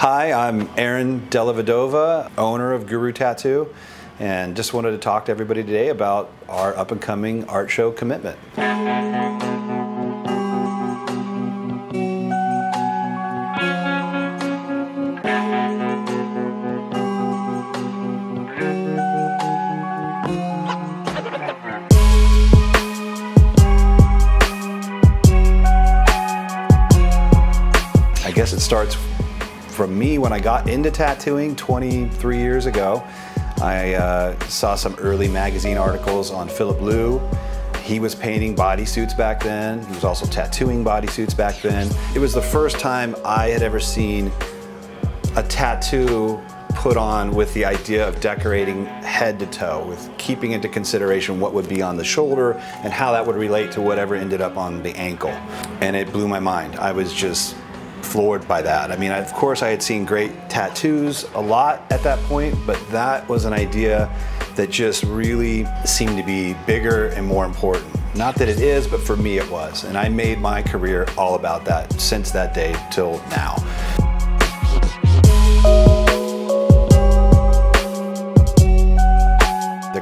Hi, I'm Aaron Della Vedova, owner of Guru Tattoo, and just wanted to talk to everybody today about our up and coming art show commitment. I guess it starts from me when I got into tattooing 23 years ago. I uh, saw some early magazine articles on Filip Leu. He was painting bodysuits back then. He was also tattooing bodysuits back then. It was the first time I had ever seen a tattoo put on with the idea of decorating head to toe, with keeping into consideration what would be on the shoulder and how that would relate to whatever ended up on the ankle. And it blew my mind. I was just floored by that. I mean, of course, I had seen great tattoos a lot at that point, but that was an idea that just really seemed to be bigger and more important. Not that it is, but for me it was. And I made my career all about that since that day till now.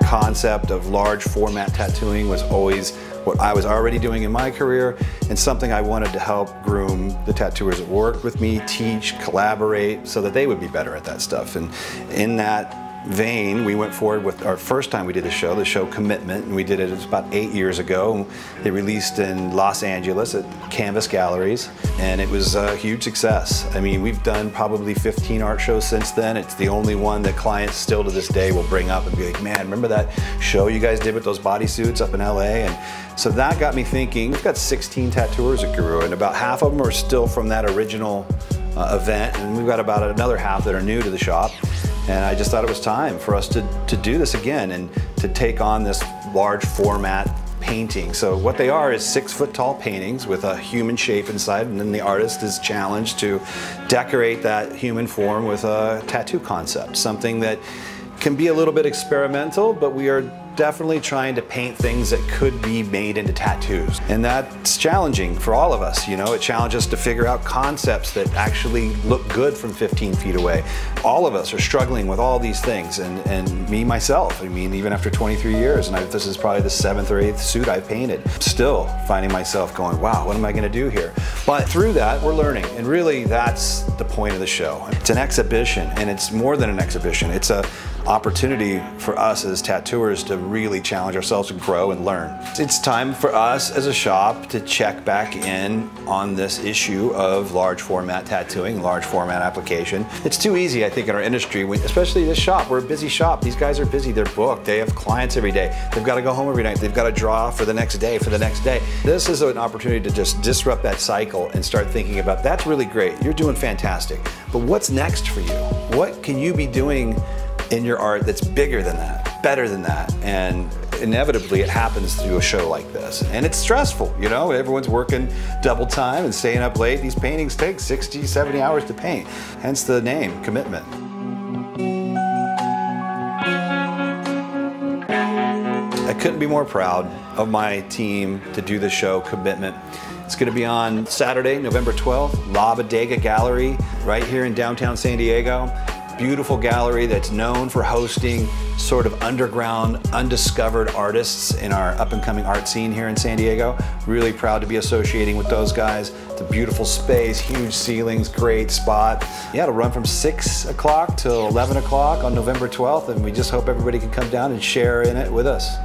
Concept of large format tattooing was always what I was already doing in my career and something I wanted to help groom the tattooers that worked with me, teach, collaborate, so that they would be better at that stuff. And in that vein, we went forward with our first time we did the show, the show Commitment, and we did it, it about eight years ago. It released in Los Angeles at Canvas Galleries, and it was a huge success. I mean, we've done probably 15 art shows since then. It's the only one that clients still to this day will bring up and be like, man, remember that show you guys did with those bodysuits up in LA? And so that got me thinking, we've got 16 tattooers at Guru, and about half of them are still from that original uh, event, and we've got about another half that are new to the shop. And I just thought it was time for us to, to do this again and to take on this large format painting. So what they are is six foot tall paintings with a human shape inside and then the artist is challenged to decorate that human form with a tattoo concept. Something that can be a little bit experimental, but we are definitely trying to paint things that could be made into tattoos. And that's challenging for all of us, you know, it challenges us to figure out concepts that actually look good from 15 feet away. All of us are struggling with all these things and, and me myself, I mean, even after 23 years, and I, this is probably the seventh or eighth suit I've painted, still finding myself going, wow, what am I gonna do here? But through that, we're learning, and really that's the point of the show. It's an exhibition, and it's more than an exhibition. It's a opportunity for us as tattooers to really challenge ourselves and grow and learn. It's time for us as a shop to check back in on this issue of large format tattooing, large format application. It's too easy, I think, in our industry, especially this shop. We're a busy shop. These guys are busy. They're booked. They have clients every day. They've got to go home every night. They've got to draw for the next day, for the next day. This is an opportunity to just disrupt that cycle and start thinking about that's really great. You're doing fantastic. But what's next for you? What can you be doing in your art that's bigger than that, better than that. And inevitably it happens through a show like this. And it's stressful, you know, everyone's working double time and staying up late. These paintings take 60, 70 hours to paint, hence the name, commitment. I couldn't be more proud of my team to do the show, Commitment. It's going to be on Saturday, November 12th, La Bodega Gallery, right here in downtown San Diego beautiful gallery that's known for hosting sort of underground, undiscovered artists in our up and coming art scene here in San Diego. Really proud to be associating with those guys. It's a beautiful space, huge ceilings, great spot. Yeah, it'll run from 6 o'clock till 11 o'clock on November 12th, and we just hope everybody can come down and share in it with us.